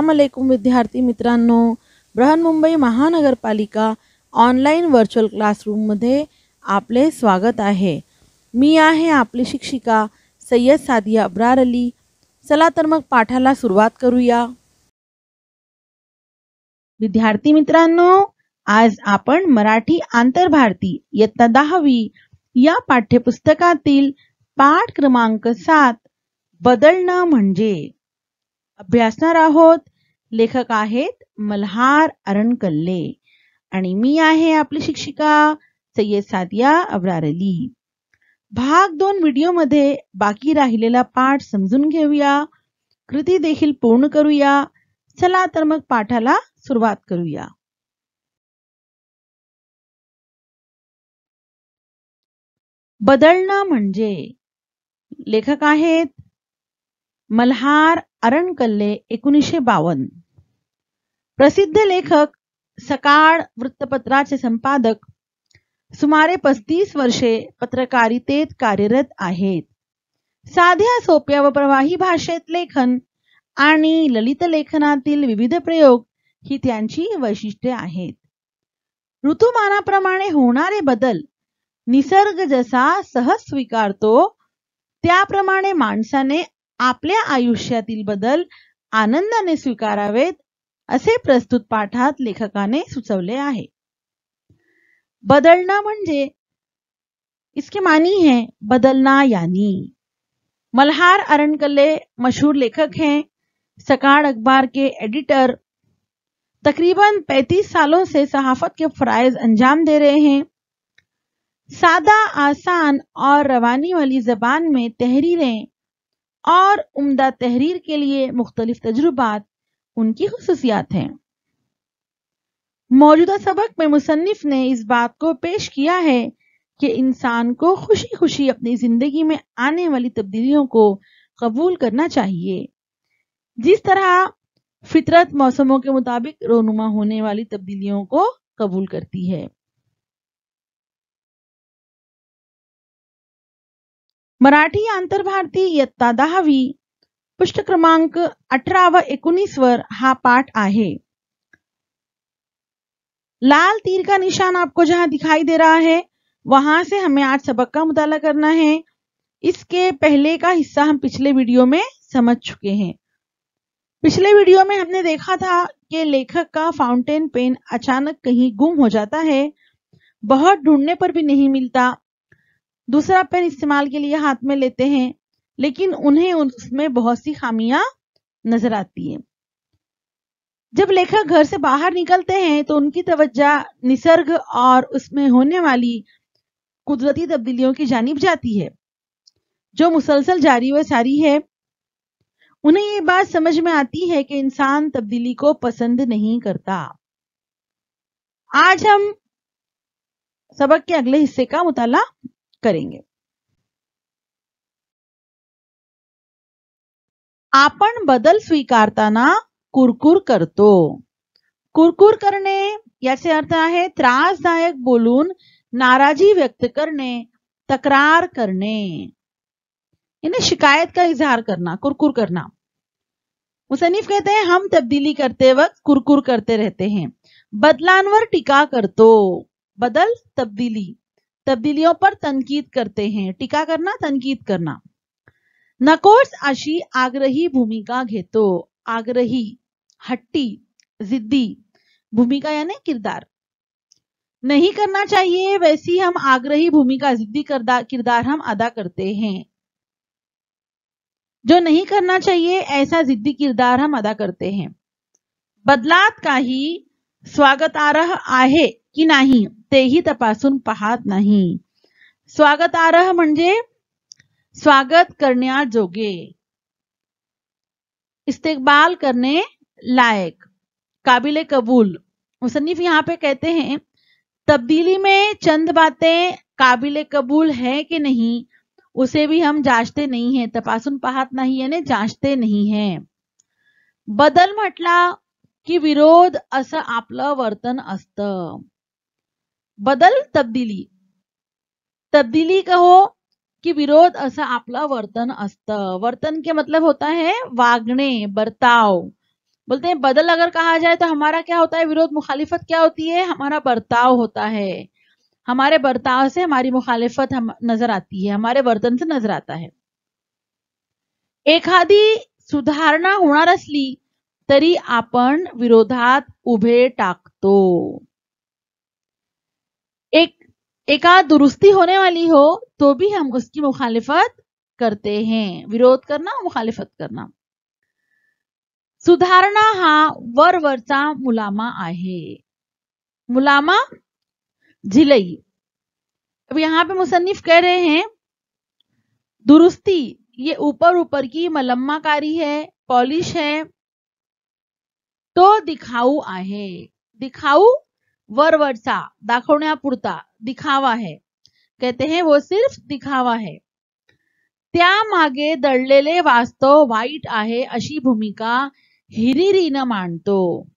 अस्सलाम वालेकुम विद्यार्थी मित्रांनो. बृहन्मुंबई महानगरपालिका ऑनलाईन व्हर्च्युअल क्लासरूममध्ये आपले स्वागत आहे. मी आहे आपली शिक्षिका सय्यद सादिया अब्रार अली. चला तर मग पाठाला सुरुवात करूया. विद्यार्थी मित्रांनो आज आपण मराठी आंतरभारती इयत्ता दहावी या पाठ्यपुस्तकातील पाठ क्रमांक सात बदलणं म्हणजे. अभ्यासणार आहोत लेखक आहेत मल्हार अरणकल्ले. आणि मी आहे आपली शिक्षिका सय्यद सादिया अब्रार अली. भाग दोन व्हिडिओमध्ये बाकी राहिलेला पाठ समजून घेऊया. कृती देखील पूर्ण करूया. चला तर मग पाठाला सुरुवात करूया. बदलणं म्हणजे. लेखक आहेत मल्हार अरणकल्ले एकोणीसशे बावन्न. प्रसिद्ध लेखक सकाळ वृत्तपत्राचे संपादक सुमारे पस्तीस वर्षे पत्रकारितेत कार्यरत आहेत. साध्या सोप्या व प्रवाही भाषेत लेखन आणि ललित लेखनातील विविध प्रयोग ही त्यांची वैशिष्ट्ये आहेत. ऋतुमानाप्रमाणे होणारे बदल निसर्ग जसा सहज स्वीकारतो त्याप्रमाणे माणसाने आपल्या आयुष्यातील बदल आनंदाने स्वीकारावेत असे प्रस्तुत पाठात लेखकाने सुचवले आहे. बदलना म्हणजे, इसके मानी है, बदलना यानी. मल्हार अरणकल्ले मशहूर लेखक हैं सकाड़ अखबार के एडिटर. तकरीबन 35 सालों से सहाफत के फ़राइज अंजाम दे रहे हैं. सादा, आसान और रवानी वाली जबान में तहरीरें और उम्दा तहरीर के लिए मुख्तलिफ़ तजुर्बात उनकी खसूसियात हैं। मौजूदा सबक में मुसनफ ने इस बात को पेश किया है कि इंसान को खुशी खुशी अपनी ज़िंदगी में आने वाली तब्दीलियों को कबूल करना चाहिए। जिस तरह फितरत मौसमों के मुताबिक रोनुमा होने वाली तब्दीलियों को कबूल करती है। मराठी आंतरभारती इयत्ता दहावी पृष्ठ क्रमांक अठरा व एकोणीस वर हा पाठ आहे. लाल तीर का निशान आपको जहाँ दिखाई दे रहा है, वहाँ से हमें आज सबक का मुताला करना है। इसके पहले का हिस्सा हम पिछले वीडियो में समझ चुके हैं। पिछले वीडियो में हमने देखा था कि लेखक का फाउंटेन पेन अचानक कहीं गुम हो जाता है, बहुत ढूँढने पर भी नहीं मिलता। दूसरा पेन इस्तेमाल के लिए हाथ में लेते हैं। लेकिन उन्हें उसमें बहुत सी खामियाँ नज़र आती हैं। जब लेखक घर से बाहर निकलते हैं तो उनकी तवज्जा निसर्ग और उसमें होने वाली कुदरती तब्दीलियों की जानिब जाती है। जो मुसलसल जारी व सारी है, उन्हें ये बात समझ में आती है कि इंसान तब्दीली को पसंद नहीं करता। आज हम सबक के अगले हिस्से का मुताला करेंगे। आपण बदल स्वीकारताना कुरकुर करतो. कुरकुर करणे, याचे अर्थ आहे त्रासदायक बोलून नाराजी व्यक्त करणे, तक्रार करणे. यानी शिकायत का इजहार करना, कुरकुर करना. मुसनिफ कहते हैं, हम तब्दीली करते वक्त कुरकुर करते रहते हैं. बदलांवर टीका करतो. बदल तब्दीली. तब्दीलियों पर तनकीद करते हैं. टीका करना, तनकीद करना. नकोस अशी आग्रही भूमिका घेतो. आग्रही, हट्टी, जिद्दी भूमिका यानी किरदार. नहीं करना चाहिए, वैसी हम आग्रही भूमिका, जिद्दी किरदार हम अदा करते हैं. जो नहीं करना चाहिए, ऐसा जिद्दी किरदार हम अदा करते हैं. बदलात काही स्वागतार्ह आहे की नाही, तेही तपासून पाहत नाही. स्वागतार्ह म्हणजे स्वागत करण्याजोगे इस्तेकबाल करने लायक। काबिल कबूल। मुसन्निफ यहाँ पे कहते हैं, तब्दीली में चंद बातें काबिल कबूल है कि नहीं, उसे भी हम जांचते नहीं है, तपासून पाहत नाही, यानी जांचते नहीं है। बदल म्हटला की विरोध असं आपलं वर्तन असतं। बदल तब्दीली। तब्दीली कहो कि विरोध असं आपलं वर्तन असतं. वर्तन के मतलब होता है वागणे, बर्ताव. बोलते हैं, बदल अगर कहा जाए तो हमारा क्या होता है? विरोध, मुखालिफत क्या होती है? हमारा बर्ताव होता है. हमारे बर्ताव से हमारी मुखालिफत हम नज़र आती है. हमारे वर्तन से नज़र आता है. एखादी सुधारणा होणार असली, तरी आपण विरोधात उभे टाकतो. एक एका दुरुस्ती होने वाली हो तो भी हम उसकी मुखालिफत करते हैं। विरोध करना, मुखालिफत करना। सुधारणा हा वरवरचा मुलामा आहे। मुलामा झिलई। अब यहाँ पे मुसन्निफ कह रहे हैं, दुरुस्ती, ये ऊपर ऊपर की मलम्माकारी है, पॉलिश है तो दिखाऊ आहे। दिखाऊ वरवरचा दाखवण्यापुरता दिखावा है कहते हैं वो सिर्फ दिखावा है. त्यामागे दडलेले वास्तव वाईट आहे अशी भूमिका हिरिरीनं मांडतो.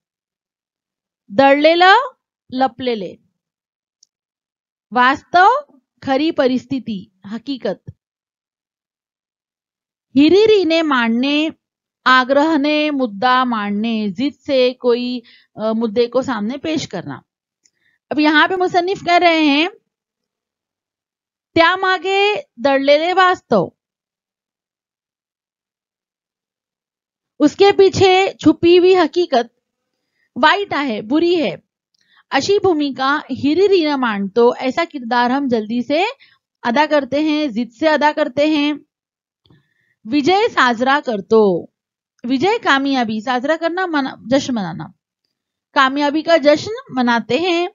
दडलेलं लपलेले. वास्तव खरी परिस्थिती हकीकत. हिरिरीने मांडणे आग्रह ने मुद्दा मांडने जिद से कोई मुद्दे को सामने पेश करना. अब यहाँ पे मुसन्निफ कह रहे हैं त्यामागे दडलेले वास्तव। उसके पीछे छुपी हुई हकीकत, वाइट है, बुरी है। अशी भूमिका हिरी हिरिरीनं मांडतो ऐसा किरदार हम जल्दी से अदा करते हैं, जिद से अदा करते हैं। विजय साजरा कर करतो विजय कामयाबी, साजरा करना मना, जश्न मनाना। कामयाबी का जश्न मनाते हैं।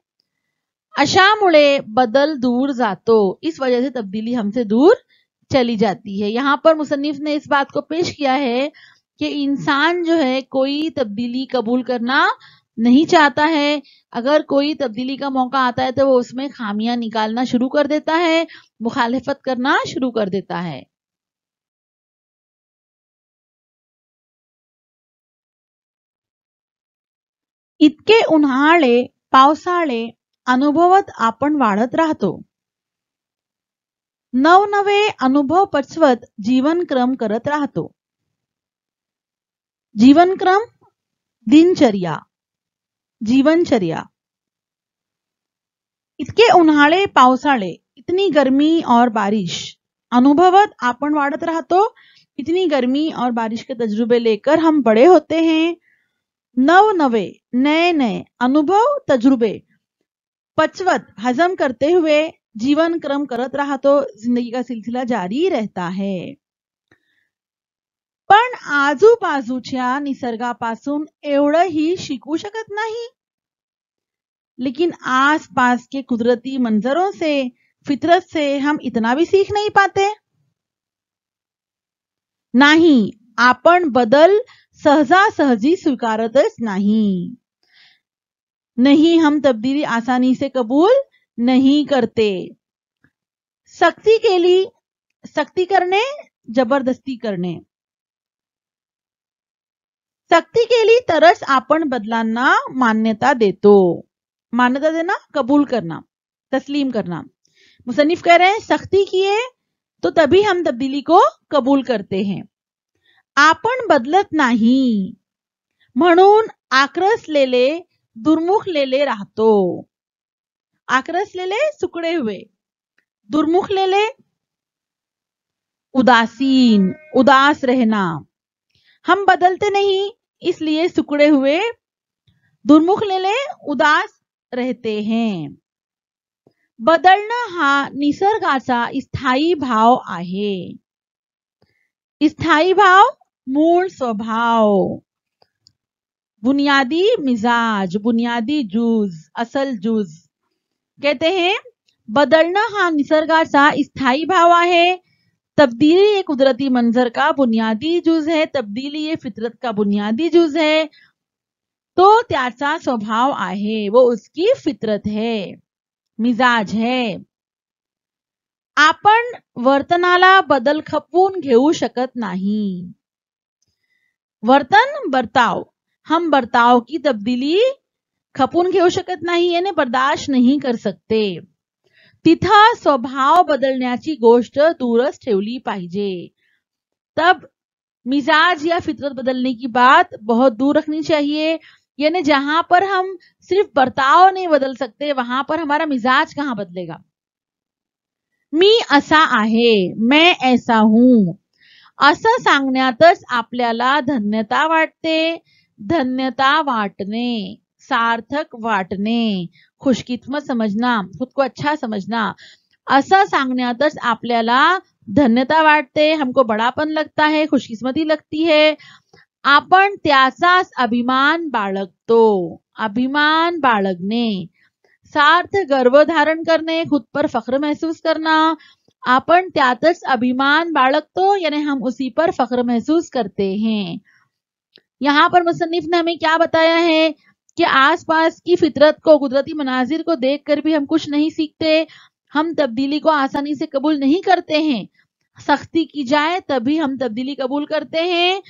अशामुळे बदल दूर जातो. इस वजह से तब्दीली हमसे दूर चली जाती है. यहाँ पर मुसन्निफ ने इस बात को पेश किया है कि इंसान जो है, कोई तब्दीली कबूल करना नहीं चाहता है। अगर कोई तब्दीली का मौका आता है तो वो उसमें खामियाँ निकालना शुरू कर देता है, मुखालिफत करना शुरू कर देता है। इतके उन्हाळे पावसाळे अनुभवत आपण वाढत राहतो. नवनवे अनुभव पचवत जीवनक्रम करत राहतो. जीवनक्रम, दिनचर्या, जीवनचर्या. इतके उन्हाळे, पावसाळे, इतनी गर्मी और बारिश. अनुभवत आपण वाढत राहतो, इतनी गर्मी और बारिश के तजुर्बे लेकर हम बड़े होते हैं. नव नवे नए नए अनुभव, तजुर्बे पचवत, हजम करते हुए जीवन क्रम करत राहतो ज़िंदगी का सिलसिला जारी रहता है। पण आजूबाजूच्या निसर्गापासून एवढंही शिकू शकत नाही. लेकिन आस पास के कुदरती मंजरों से, फितरत से हम इतना भी सीख नहीं पाते। नाही, आपण बदल सहजासहजी स्वीकारतच नाही. नहीं हम तब्दीली आसानी से कबूल नहीं करते। सख्ती के लिए, सख्ती करने, ज़बरदस्ती करणे सक्ती केली तरच आपण बदलांना मान्यता देतो। मान्यता देना, कबूल करना, तस्लीम करना। मुसनिफ कह रहे हैं, सख्ती किए तो तभी हम तब्दीली को कबूल करते हैं। आपण बदलत नाही। म्हणून आक्रसलेले दुर्मुखलेले राहतो. आक्रसलेले सुकड़े हुए. दुर्मुखलेले उदासीन, उदास रहना. हम बदलते नहीं, इसलिए सुकड़े हुए, दुर्मुख लेले उदास रहते हैं. बदलणं हा निसर्गाचा स्थायी भाव आहे. स्थायी भाव मूळ स्वभाव. बुनियादी मिजाज, बुनियादी जूज असल जूज कहते हैं बदलणं हा निसर्गाचा स्थायी भाव आहे। तब्दीली ये कुदरती मंजर का बुनियादी जुज है, तब्दीली ये फितरत का बुनियादी जूज है। तो त्याचा स्वभाव आहे, वो उसकी फितरत है, मिजाज है। आपण वर्तनाला बदल खपवून घेऊ शकत नाही। वर्तन बर्ताव हम बर्ताव की तब्दीली खपून घेऊ शकत नाही, यानी बर्दाश्त नहीं कर सकते. तिथं स्वभाव बदलण्याची गोष्ट दूरच ठेवली पाहिजे. तब मिजाज या फितरत बदलने की बात बहुत दूर रखनी चाहिए. यानी जहाँ पर हम सिर्फ़ बर्ताव नहीं बदल सकते, वहाँ पर हमारा मिजाज कहाँ बदलेगा? मी असा आहे, मैं ऐसा हूँ. असं सांगण्यातच आपल्याला धन्यता वाटते. धन्यता वाटणे सार्थक वाटणे खुशकिस्मत समजना खुद को अच्छा समझना, असं सांगण्यातच आपल्याला धन्यता वाटते, हमको बड़ापन लगता है, खुशकिस्मती लगती है. आपण त्याचाच अभिमान बाळगतो. अभिमान बाळगणे, सार्थ गर्व धारण करने खुद पर फख्र महसूस करना. अपन त्यातच अभिमान बाळगतो, यानी हम उसी पर फख्र महसूस करते हैं. यहाँ पर मुसन्निफ ने हमें क्या बताया है कि आसपास की फितरत को कुदरती मनाजिर को देखकर भी हम कुछ नहीं सीखते हम तब्दीली को आसानी से कबूल नहीं करते हैं। सख्ती की जाए तभी हम तब्दीली कबूल करते हैं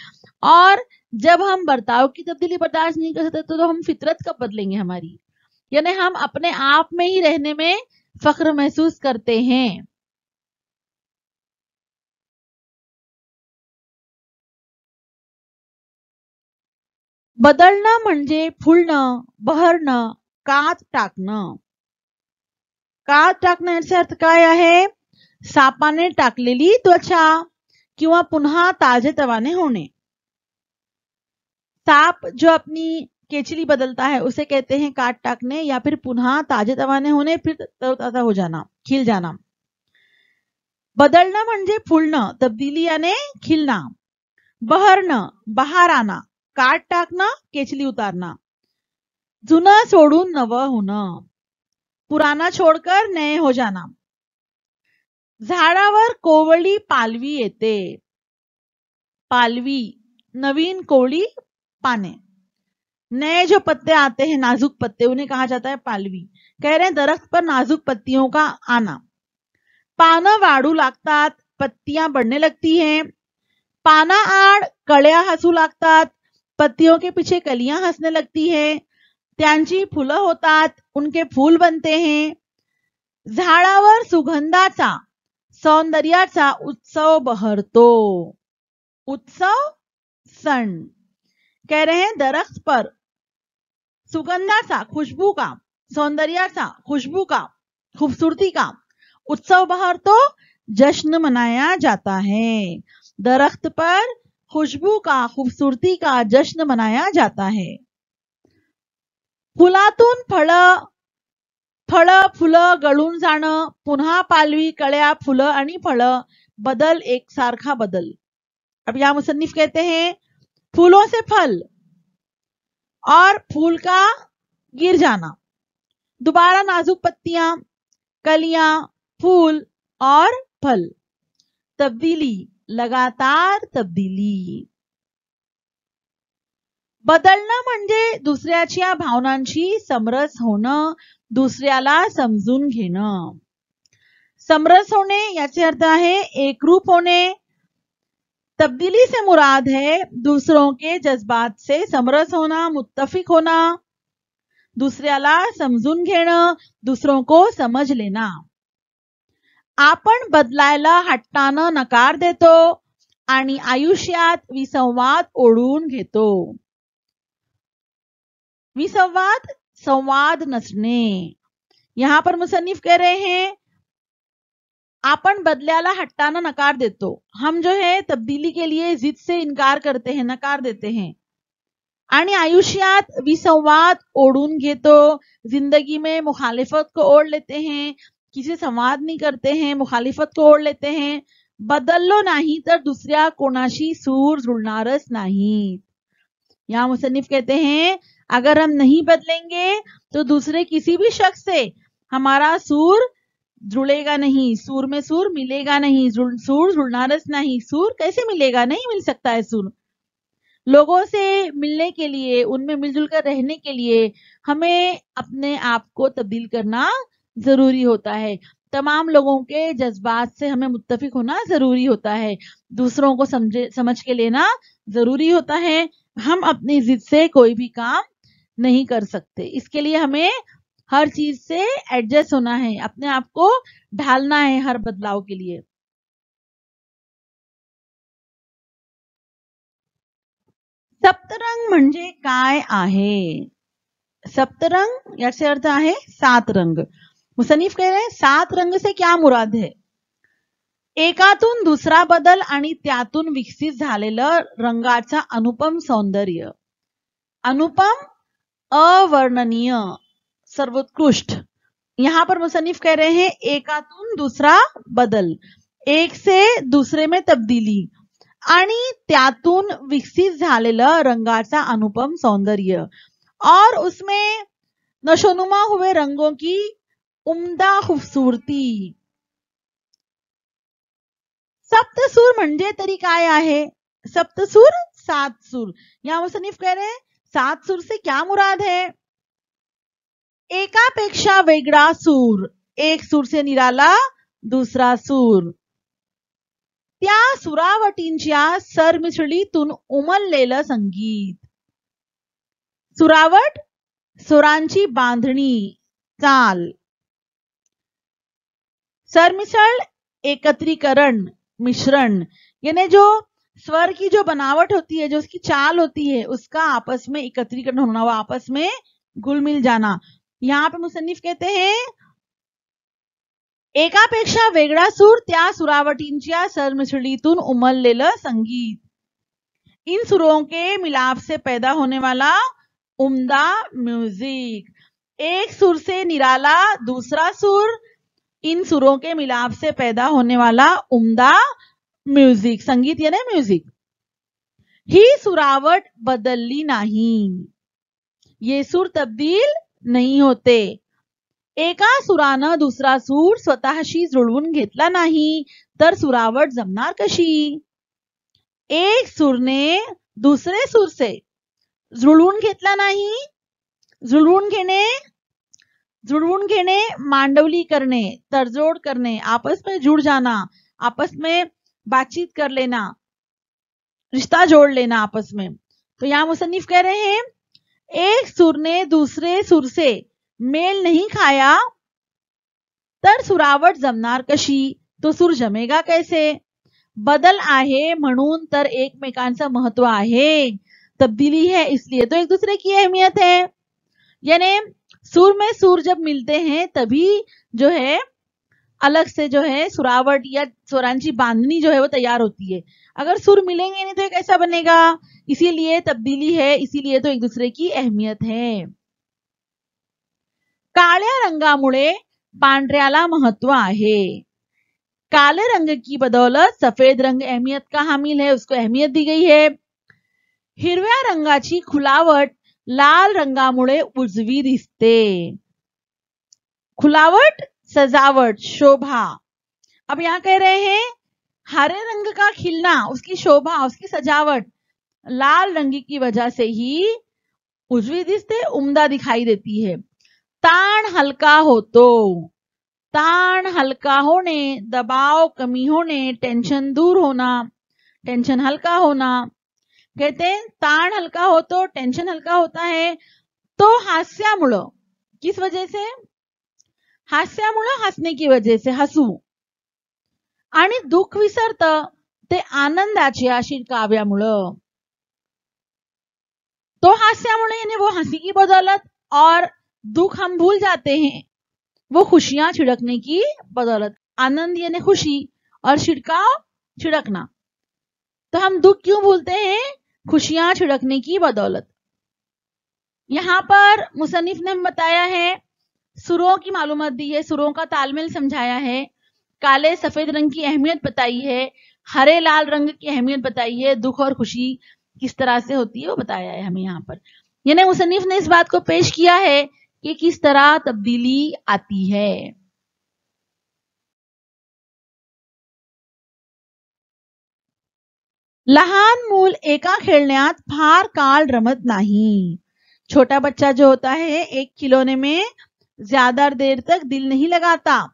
और जब हम बर्ताव की तब्दीली बर्दाश्त नहीं कर सकते तो, तो हम फितरत कब बदलेंगे हमारी? यानी हम अपने आप में ही रहने में फख्र महसूस करते हैं। बदलणं म्हणजे फुलणं, बहरणं, कात टाकणं. कात अर्थ काय आहे? सापाने टाकलेली त्वचा किंवा पुन्हा ताजेतवाने होणे. साप जो अपनी केचली बदलता है उसे कहते हैं काट टाकने या फिर पुनः ताजे तवाने होने फिर तरोताजा हो जाना, खिल जाना. बदलना फुलणं, तब्दीली याने खिलना बहरणं बहार आना काट टाकणं, केचली उतारना जुनं सोडून नवं होणं. पुराना छोडकर, नये हो जाना झाडावर कोवळी पालवी येते. पालवी, नवीन कोवली पाने. नए जो पत्ते आते हैं, नाजुक पत्ते, उन्हें कहा जाता है पालवी. कह रहे हैं, दरख्त पर नाजुक पत्तियों का आना. पाना वाड़ू लागतात, पत्तियाँ बढ़ने लगती हैं. पाना आड़ कळ्या हसू लागतात. पत्तियों के पीछे कलियाँ हंसने लगती है। त्यांची फुलं होतात, उनके फूल बनते हैं। झाडावर सुगंधाचा सौंदर्याचा उत्सव बहरतो। उत्सव सण। कह रहे हैं दरख्त पर। सुगंधाचा खुशबू का सौंदर्याचा खुशबू का, खूबसूरती का उत्सव बहरतो, जश्न मनाया जाता है। दरख्त पर खुशबू का, खूबसूरती का जश्न मनाया जाता है। फुलातून फळ फळ, फुलं, गळून जाणं, पुन्हा पालवी, कळ्या, फुलं आणि बदल, एक सारखा बदल. अब यहाँ मुसन्निफ कहते हैं, फूलों से फल और फूल का गिर जाना। दोबारा नाजुक पत्तियाँ, कलियाँ, फूल और फल। तब्दीली। लगातार तब्दीली. बदलणं म्हणजे दुसऱ्याच्या भावनांची समरस होणं, दुसऱ्याला समजून घेणं. समरस होणे याचे अर्थ आहे एकरूप होणे. तब्दीली से मुराद है दूसरों के जज्बात से समरस होना मुत्तफिक होना दुसऱ्याला समजून घेणं, दुसरों को समझ लेना आपण बदलायला हट्टानं नकार देतो आणि आयुष्यात विसंवाद ओढून घेतो. विसंवाद, संवाद नसणे. यहाँ पर मुसन्निफ कह रहे हैं आपन बदल्याला हट्टाना नकार देतो. हम जो है, तब्दीली के लिए जिद से इनकार करते हैं, नकार देते हैं. आणि आयुष्यात विसंवाद ओढून घेतो. ज़िंदगी में मुखालिफत को ओढ़ लेते हैं किसी संवाद नहीं करते हैं, मुखालिफत को ओढ़ लेते हैं। बदललो नाही तर दुसऱ्या कोणाशी सूर जुळणारच नाहीत यहाँ मुसन्निफ कहते हैं, अगर हम नहीं बदलेंगे तो दूसरे किसी भी शख्स से हमारा सूर जुड़ेगा नहीं, सूर में सूर मिलेगा नहीं सूर जुड़नारस नहीं, सूर कैसे मिलेगा? नहीं मिल सकता है सूर। लोगों से मिलने के लिए, उनमें मिलजुल कर रहने के लिए हमें अपने आप को तब्दील करना ज़रूरी होता है। तमाम लोगों के जज्बात से हमें मुत्तफिक होना ज़रूरी होता है। दूसरों को समझे, समझ के लेना ज़रूरी होता है। हम अपनी जिद से कोई भी काम नहीं कर सकते। इसके लिए हमें हर चीज़ से एडजस्ट होना है, अपने आप को ढालना है हर बदलाव के लिए। सप्तरंग काय आहे? सप्तरंग याचे अर्थ आहे सात रंग. मुसनीफ कह रहे हैं, सात रंग से क्या मुराद है? एकातून, दुसरा बदल आणि त्यातून विकसित झालेलं रंगाचा अनुपम सौंदर्य. अनुपम, अवर्णनीय, सर्वोत्कृष्ट. यहाँ पर मुसनिफ कह रहे हैं, एकातून, दूसरा बदल. एक से दूसरे में तब्दीली आणि त्यातून विकसित झालेलं रंगाचा अनुपम सौंदर्य. और उसमें नशोनुमा हुए रंगों की उम्दा खूबसूरती। सप्तसूर म्हणजे तरी काय आहे? सप्तसूर सात सूर या मुसनिफ कह रहे सात सूर से क्या मुराद है? एकापेक्षा वेगळा सूर. एक सूर से निराला, दुसरा सूर. त्या सुरावटींच्या सरमिसळीतून उमललेलं संगीत. सुरावट, सुरांची बांधणी, चाल. सरमिसळ एकत्रीकरण, मिश्रण, यानी जो स्वर की जो बनावट होती है, जो उसकी चाल होती है, उसका आपस में एकत्रीकरण होना, वो आपस में घुल मिल जाना। यहाँ पे मुसन्निफ कहते हैं, एकापेक्षा वेगळा सूर त्या सुरावटींच्या सरमिसळीतून उमललेलं संगीत। इन सुरों के मिलाप से पैदा होने वाला उम्दा म्यूज़िक। एक सुर से निराला, दूसरा सुर इन सुरों के मिलाप से पैदा होने वाला उम्दा म्युझिक संगीत याने म्युझिक ही सुरावट बदलली नाही। ये सूर तब्दील नाही होते। एका सुरानं दुसरा सूर स्वतःशी जुळवून घेतला नाही, तर सुरावट जमणार कशी? एक सूरने दुसरे सूर से जुळवून घेतला नाही, जुळवून घेणे जुड़वून घेणे, मांडवली करने तडजोड करने आपस में जुड़ जाना, आपस में बातचीत कर लेना, रिश्ता जोड़ लेना आपस में। तो यहाँ मुसन्निफ कह रहे हैं, एक सुर ने दूसरे सुर से मेल नहीं खाया, तर सुरावट जमणार कशी तो सूर जमेगा कैसे? बदल आहे म्हणून तर एकमेकांचं महत्व आहे, तब्दीली है इसलिए। तो एक दूसरे की अहमियत है। यानी सुर में सुर जब मिलते हैं, तभी जो है, अलग से जो है, सुरावट या स्वरांची बांधनी जो है वो तैयार होती है। अगर सुर मिलेंगे नहीं तो ये कैसा बनेगा? इसीलिए तब्दीली है, इसीलिए तो एक दूसरे की अहमियत है। काळ्या रंगामुळे पांढऱ्याला महत्व आहे। काले रंग की बदौलत सफ़ेद रंग अहमियत का हामिल है, उसको अहमियत दी गई है। हिरव्या रंगाची खुलावट लाल रंगामुळे उजवी दिसते. खुलावट, सजावट, शोभा. अब यहाँ कह रहे हैं, हरे रंग का खिलना, उसकी शोभा, उसकी सजावट, लाल रंग की वजह से ही उजवी दिसते उम्दा दिखाई देती है। ताण हल्का हो तो ताण हल्का होने, दबाव कमी होने, टेंशन दूर होना, टेंशन हल्का होना कहते हैं, ताण हल्का हो तो टेंशन हल्का होता है। तो हास्यामुळं, किस वजह से? हास्यामुळं हसने की वजह से, हसू. दुःख विसरत, ते आनंदाच्या शिरकाव्यामुळं तो यानी वो हँसी की बदौलत और दुख हम भूल जाते हैं. वो खुशियाँ छिड़कने की बदौलत. आनंद यानी खुशी और छिड़काव छिड़कना. तो हम दुख क्यों भूलते हैं? खुशियाँ छिड़कने की बदौलत। यहाँ पर मुसनिफ ने बताया है, सुरों की मालूमात दी है, सुरों का तालमेल समझाया है, काले सफ़ेद रंग की अहमियत बताई है, हरे लाल रंग की अहमियत बताई है, दुख और खुशी किस तरह से होती है वो बताया है हमें यहाँ पर। यानी मुसनिफ ने इस बात को पेश किया है कि किस तरह तब्दीली आती है। लहान मूल एका खेळण्यात फार काल रमत नहीं. छोटा बच्चा जो होता है एक खिलौने में ज़्यादा देर तक दिल नहीं लगाता.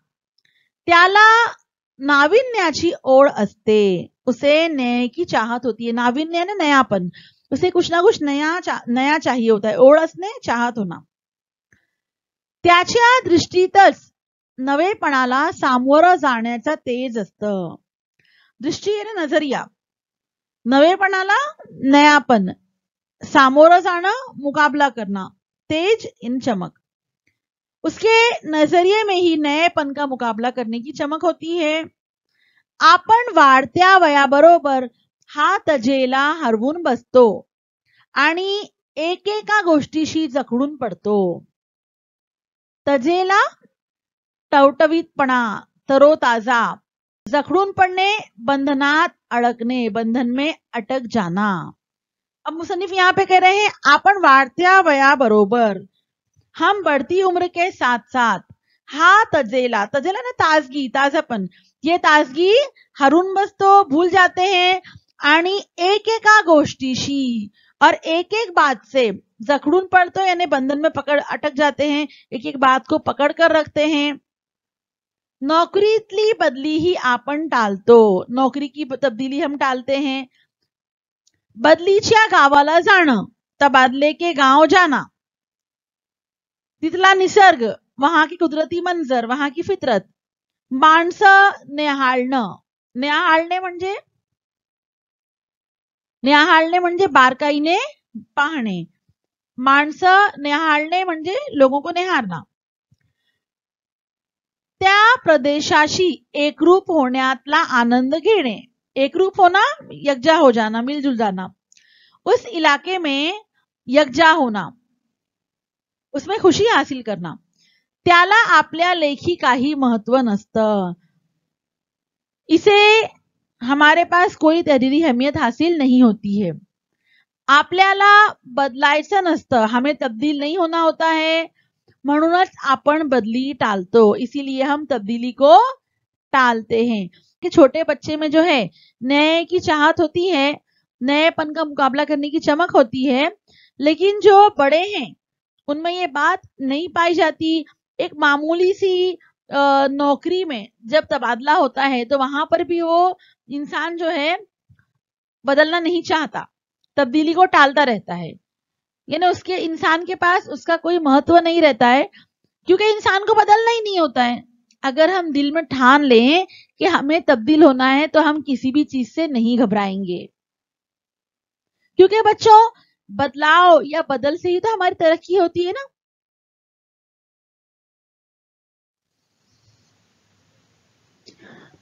त्याला नाविन्याची ओढ असते. उसे नए की चाहत होती है. नाविन्य ने नयापन? उसे कुछ ना कुछ नया चा, नया चाहिए होता है. ओढ असणे चाहत होना. त्याच्या दृष्टीतच नवेपणाला सामोरं जाण्याचा तेज असत. दृष्टी नज़रिया. नवेपणाला नयापण सामोरं जाणं मुकाबला करना तेज इन चमक. उसके नजरिए में ही नएपन का मुकाबला करने की चमक होती है। आपण वाढत्या वयाबरोबर हा तजेला हरवून बसतो आणि एकेका गोष्टीशी जखडून पडतो. तजेला टवटवीतपणा तरोताजा जखडून पड़ने, बंधनात अड़कने, बंधन में अटक जाना। अब मुसनिफ यहाँ पे कह रहे हैं आपण वाढत्या वया बरोबर। हम बढ़ती उम्र के साथ साथ हा तजेला। तजेला ना ताजगी, ताजापन। ये ताजगी हरून बसतो भूल जाते हैं आणि एक एका गोष्टीशी और एक एक बात से जखडून पड़तो यानी बंधन में पकड़, अटक जाते हैं एक एक बात को पकड़ कर रखते हैं। नौकरीतली बदली ही आपण टालतो. नौकरी की तब्दीली हम टालते हैं. बदलीच्या गावाला जाणं, तबादले के गाँव जाना. तिथला निसर्ग वहाँ की कुदरती मंजर वहाँ की फितरत. माणसं नेहाळणं नेहाळणे म्हणजे? नेहाळणे म्हणजे बारकाईने पाहणे. माणसं नेहाळणे म्हणजे लोगों को निहारना त्या प्रदेशाशी एकरूप होण्यातला आनंद घेणे. एकरूप होना यकजा हो जाना, मिलजुल जाना. उस इलाके में यकजा होना, उसमें खुशी हासिल करना. त्याला आपल्या लेखी काही महत्व नसतं. इसे हमारे पास कोई तहरीरी अहमियत हासिल नहीं होती है. आपल्याला बदलायचं नसतं. हमें तब्दील नहीं होना होता है. म्हणूनच आपण बदली टालतो. इसीलिए हम तब्दीली को टालते हैं. कि छोटे बच्चे में जो है, नए की चाहत होती है, नएपन का मुकाबला करने की चमक होती है, लेकिन जो बड़े हैं, उनमें ये बात नहीं पाई जाती। एक मामूली सी नौकरी में जब तबादला होता है तो वहाँ पर भी वो इंसान जो है, बदलना नहीं चाहता। तब्दीली को टालता रहता है। यानी उसके, इंसान के पास उसका कोई महत्व नहीं रहता है, क्योंकि इंसान को बदलना ही नहीं होता है। अगर हम दिल में ठान लें कि हमें तब्दील होना है तो हम किसी भी चीज़ से नहीं घबराएँगे। क्योंकि बच्चों, बदलाव या बदल से ही तो हमारी तरक्की होती है ना।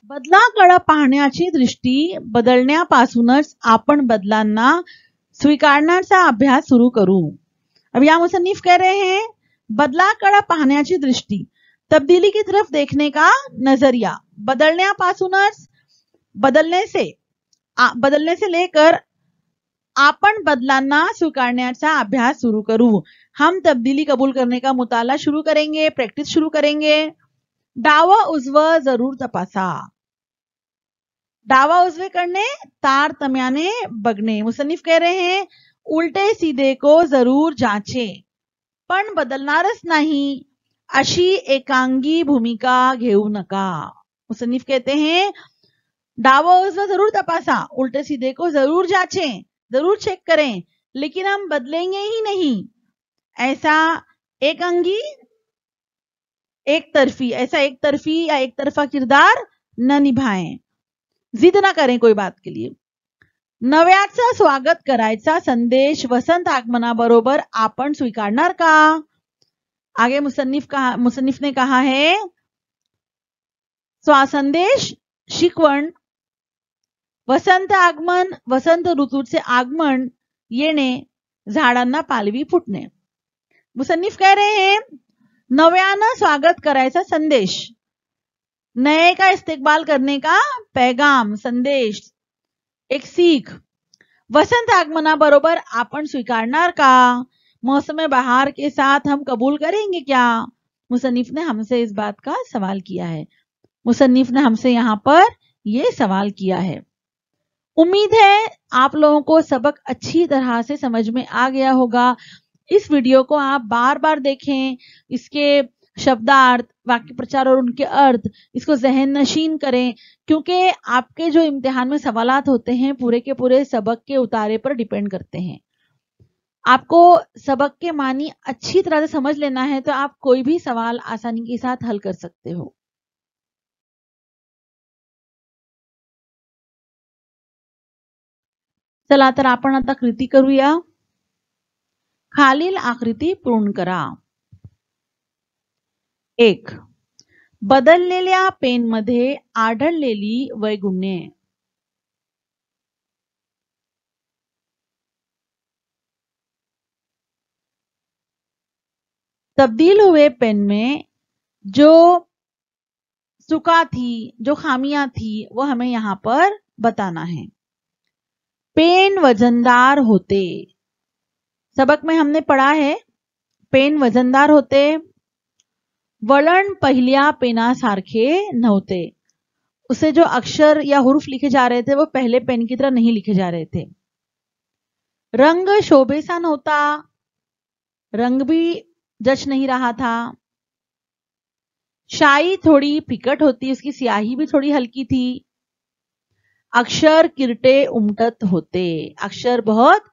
बदलाकडे पाहण्याची दृष्टी बदलण्यापासूनच आपण बदलांना स्वीकारण्याचा अभ्यास सुरू करू. अब यहाँ मुसन्निफ कह रहे हैं बदलाकडे पाहण्याची दृष्टी. तब्दीली की तरफ़ देखने का नज़रिया. बदलण्यापासूनच बदलने से आ, बदलने से लेकर आपण बदलांना स्वीकारण्याचा अभ्यास शुरू करू. हम तब्दीली कबूल करने का मुताला शुरू करेंगे प्रैक्टिस शुरू करेंगे. डावा उजव ज़रूर तपासा. डावा उजवे करने, तार तारतम्याने बगने। मुसनिफ कह रहे हैं, उल्टे सीधे को ज़रूर जांचे। पण बदलणारच नाही, अशी एकांगी भूमिका घेऊ नका। मुसनिफ कहते हैं, दावा उजवा ज़रूर तपासा, उल्टे सीधे को ज़रूर जांचें, ज़रूर चेक करें, लेकिन हम बदलेंगे ही नहीं। ऐसा एक अंगी एक तरफी, ऐसा एक तरफी या एक तरफा किरदार न निभाएँ। जिद ना करें कोई बात के लिए। नव्याचा स्वागत करायचा संदेश, वसंत आगमनाबरोबर आपण स्वीकारणार का? आगे मुसन्निफ कहा मुसन्निफ ने कहा है संदेश, शिकवण, वसंत आगमन, वसंत ऋतूचे आगमन, येणे, झाडांना पालवी फुटणे. मुसन्निफ कह रहे हैं, नव्यानं स्वागत करायचा संदेश. नए का इस्तेकबाल करने का पैगाम, संदेश, एक सीख। वसंत आगमनाबरोबर आपण स्वीकारणार का? मौसम बहार के साथ हम कबूल करेंगे क्या? मुसन्निफ ने हमसे इस बात का सवाल किया है। मुसन्निफ ने हमसे यहाँ पर ये सवाल किया है। उम्मीद है आप लोगों को सबक अच्छी तरह से समझ में आ गया होगा। इस वीडियो को आप बार बार देखें। इसके शब्दार्थ वाक्य प्रचार और उनके अर्थ, इसको जहन नशीन करें, क्योंकि आपके जो इम्तिहान में सवालात होते हैं, पूरे के पूरे सबक के उतारे पर डिपेंड करते हैं। आपको सबक के मानी अच्छी तरह से समझ लेना है तो आप कोई भी सवाल आसानी के साथ हल कर सकते हो। चला तर आपण आता कृती करूया। खालील आकृती पूर्ण करा। एक, बदललेल्या पेनमध्ये आढळलेली वैगुण्ये. तब्दील हुए पेन में जो सुका थी, जो खामियाँ थी, वो हमें यहाँ पर बताना है। पेन वजनदार होते। सबक में हमने पढ़ा है, पेन वजनदार होते वलन पहिल्या पेनासारखे नव्हते. उसे जो अक्षर या हुर्फ लिखे जा रहे थे, वो पहले पेन की तरह नहीं लिखे जा रहे थे. रंग शोभे सा नव्हता. रंग भी जच नहीं रहा था. शाही थोड़ी फिकट होती, उसकी स्याही भी थोड़ी हल्की थी. अक्षर किरटे उमटत होते. अक्षर बहुत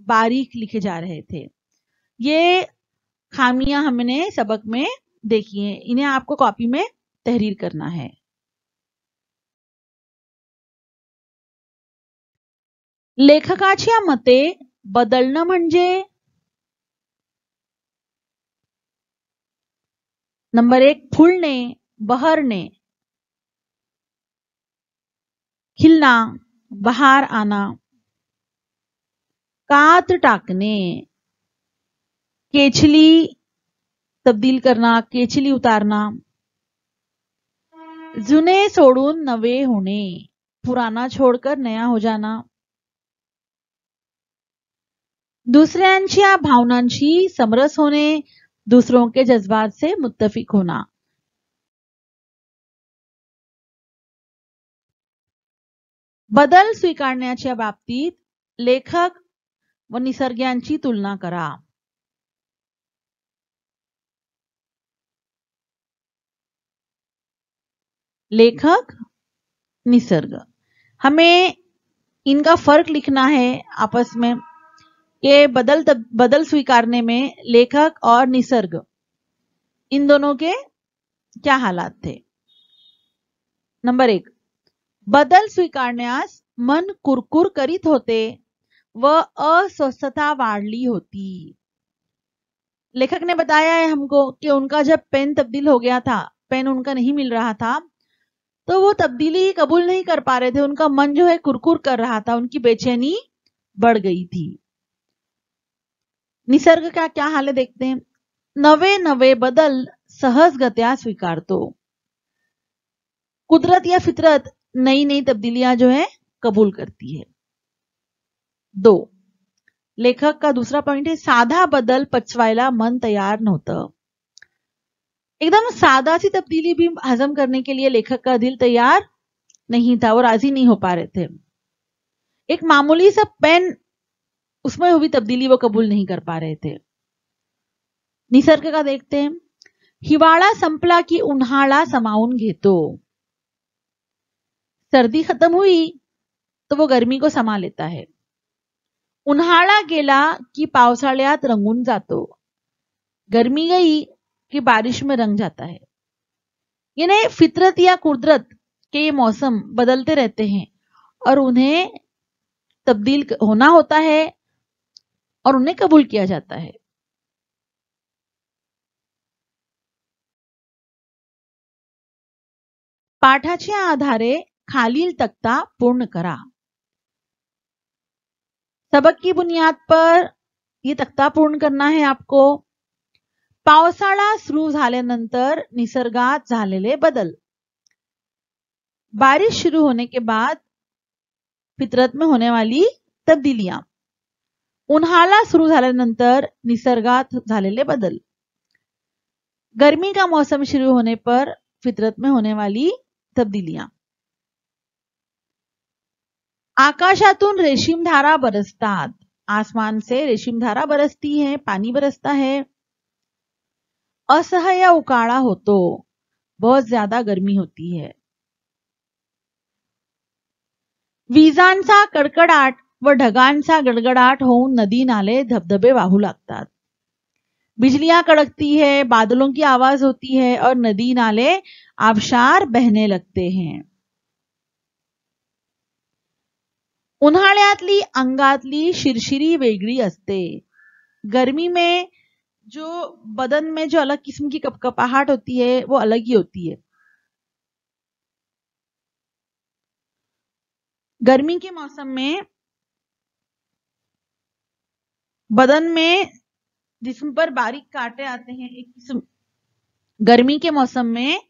बारीक लिखे जा रहे थे. ये खामियाँ हमने सबक में देखी हैं इन्हें आपको कॉपी में तहरीर करना है। लेखकाच्या मते बदलणं म्हणजे? नंबर एक फूलने बहरने खिलना, बाहर आना. कात टाकने केचली तब्दील करना, केचली उतारना. जुने सोडून नवे होणे. पुराना छोड़कर नया हो जाना. दुसऱ्यांच्या भावनांशी समरस होने दूसरों के जज्बात से मुत्तफिक होना. बदल स्वीकारण्याच्या बाबतीत लेखक व निसर्गांची तुलना करा. लेखक निसर्ग। हमें इनका फ़र्क लिखना है आपस में। ये बदल तब, बदल स्वीकारने में लेखक और निसर्ग इन दोनों के क्या हालात थे? नंबर एक बदल स्वीकारण्यास मन कुरकुर करीत होते व अस्वस्थता वाढली होती। लेखक ने बताया है हमको कि उनका जब पेन तब्दील हो गया था पेन उनका नहीं मिल रहा था तो वो तब्दीली ही कबूल नहीं कर पा रहे थे। उनका मन जो है कुरकुर कर रहा था। उनकी बेचैनी बढ़ गई थी। निसर्ग का क्या हाल है देखते हैं। नवे नवे बदल सहज गत्या स्वीकारतो कुदरत या फितरत नई नई तब्दीलियाँ जो है कबूल करती है। दो, लेखक का दूसरा पॉइंट है, साधा बदल पचवायला मन तैयार नव्हतं एकदम सादा सी तब्दीली भी हजम करने के लिए लेखक का दिल तैयार नहीं था, वो राज़ी नहीं हो पा रहे थे। एक मामूली सा पेन, उसमें हुई तब्दीली वो कबूल नहीं कर पा रहे थे। निसर्ग का देखते हैं। हिवाळा संपला की उन्हाड़ा समाउन घेतो। सर्दी खत्म हुई तो वो गर्मी को समा लेता है। उन्हाळा गेला की पावसाळ्यात रंगून जातो। गर्मी गई कि बारिश में रंग जाता है। यानी फितरत या कुदरत के ये मौसम बदलते रहते हैं और उन्हें तब्दील होना होता है और उन्हें कबूल किया जाता है। पाठाच्या आधारे खालील तख्ता पूर्ण करा। सबक की बुनियाद पर ये तख्ता पूर्ण करना है आपको। पावसाळा सुरू झाल्यानंतर निसर्गात झालेले बदल. बारिश शुरू होने के बाद फितरत में होने वाली तब्दीलियाँ. उन्हाला सुरू झाल्यानंतर निसर्गात झालेले बदल. गर्मी का मौसम शुरू होने पर फितरत में होने वाली तब्दीलियाँ. आकाशातून रेशीम धारा बरसतात. आसमान से रेशीम धारा बरसती है, पानी बरसता है. असह्य उकाड़ा हो तो बहुत ज़्यादा गर्मी होती है। विजांचा कडकडाट व ढगांचा गडगडाट होऊन नदी नाले धबधबे वाहू लागतात। बिजलियाँ कड़कती है, बादलों की आवाज़ होती है और नदी नाले आबशार बहने लगते हैं। उन्हाळ्यातली, अंगातली शिरशिरी असते। गर्मी में जो बदन में जो अलग किस्म की कपकपाहट होती है, वो अलग ही होती है। गर्मी के मौसम में बदन में जिसम पर बारीक कांटे आते हैं, एक किस्म गर्मी के मौसम में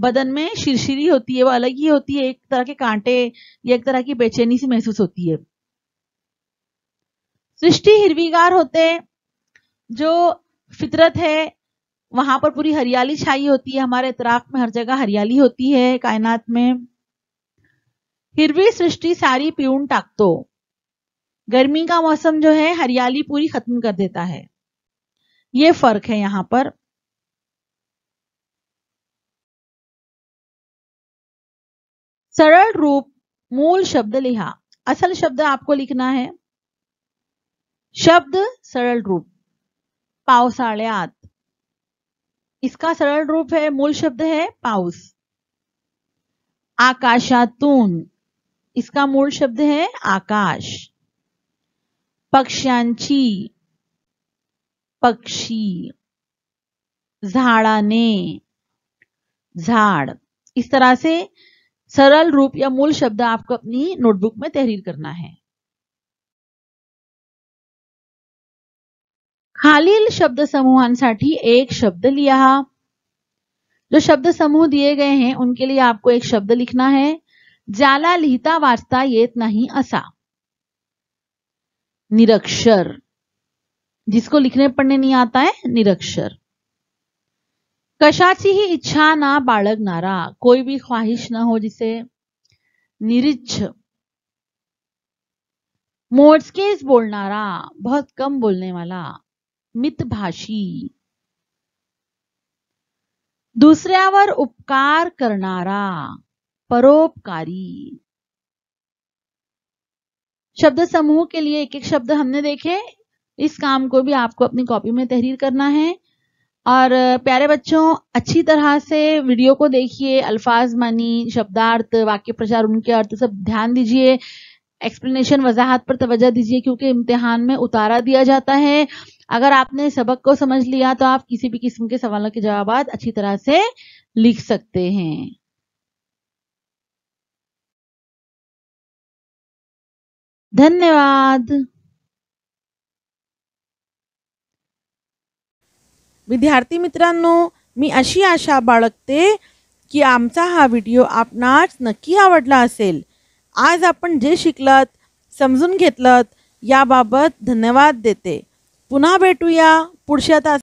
बदन में शिरशिरी होती है, वो अलग ही होती है। एक तरह के कांटे या एक तरह की बेचैनी सी महसूस होती है। सृष्टि हिरवीगार होते जो फितरत है, वहाँ पर पूरी हरियाली छाई होती है, हमारे इतराक में हर जगह हरियाली होती है, कायनात में। हिरवी सृष्टि सारी प्यून टाकतो गर्मी का मौसम जो है, हरियाली पूरी खत्म कर देता है। ये फ़र्क है यहाँ पर। सरल रूप, मूल शब्द लिहा। असल शब्द आपको लिखना है। शब्द सरल रूप। पावसाळ्यात. इसका सरल रूप है, मूल शब्द है पाउस आकाशातून. इसका मूल शब्द है आकाश. पक्ष्यांची. पक्षी. झाड़ाने. झाड़. इस तरह से सरल रूप या मूल शब्द आपको अपनी नोटबुक में तहरीर करना है. खालील शब्द समूहांसाठी एक शब्द लिया जो शब्द समूह दिए गए हैं, उनके लिए आपको एक शब्द लिखना है, ज्याला लिहिता वाचता येत नहीं असा. निरक्षर. जिसको लिखने पढ़ने नहीं आता है, निरक्षर. कशाची ही इच्छा ना बाळगणारा, कोई भी ख्वाहिश ना हो जिसे. निरिच्छ. मोजकेच बोलणारा, बहुत कम बोलने वाला. मितभाषी। दुसऱ्यावर उपकार करणारा, परोपकारी। शब्द समूह के लिए एक एक शब्द हमने देखे, इस काम को भी आपको अपनी कॉपी में तहरीर करना है। और प्यारे बच्चों, अच्छी तरह से वीडियो को देखिए, अल्फाज मानी, शब्दार्थ, वाक्य प्रचार, उनके अर्थ सब ध्यान दीजिए, एक्सप्लेनेशन, वजाहत पर तवज्जो दीजिए, क्योंकि इम्तिहान में उतारा दिया जाता है। अगर आपने सबक को समझ लिया तो आप किसी भी किस्म के सवालों के जवाब अच्छी तरह से लिख सकते हैं। धन्यवाद। विद्यार्थी मित्रांनो, मी अशी आशा बाळगते की आमचा हा व्हिडिओ आपणास नक्की आवडला असेल. आज आपण जे शिकलत, समजून घेतलं याबाबत धन्यवाद देते. पुन्हा भेटूया पुढच्या तास